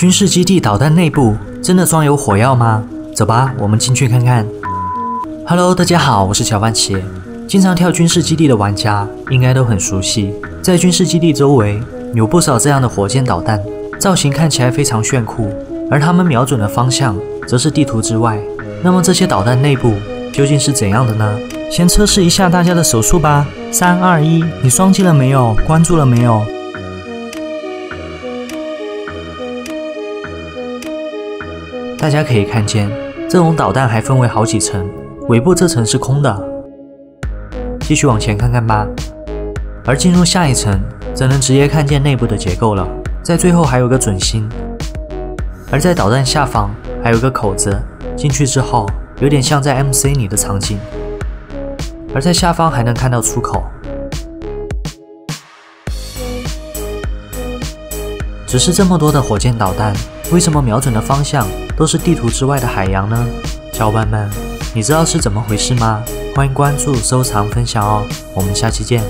军事基地导弹内部真的装有火药吗？走吧，我们进去看看。Hello，大家好，我是小番茄。经常跳军事基地的玩家应该都很熟悉，在军事基地周围有不少这样的火箭导弹，造型看起来非常炫酷，而它们瞄准的方向则是地图之外。那么这些导弹内部究竟是怎样的呢？先测试一下大家的手速吧。三二一，你双击了没有？关注了没有？大家可以看见，这种导弹还分为好几层，尾部这层是空的。继续往前看看吧。而进入下一层，则能直接看见内部的结构了。在最后还有个准心，而在导弹下方还有个口子，进去之后有点像在 MC 里的场景。而在下方还能看到出口。只是这么多的火箭导弹，为什么瞄准的方向？都是地图之外的海洋呢，小伙伴们，你知道是怎么回事吗？欢迎关注、收藏、分享哦，我们下期见。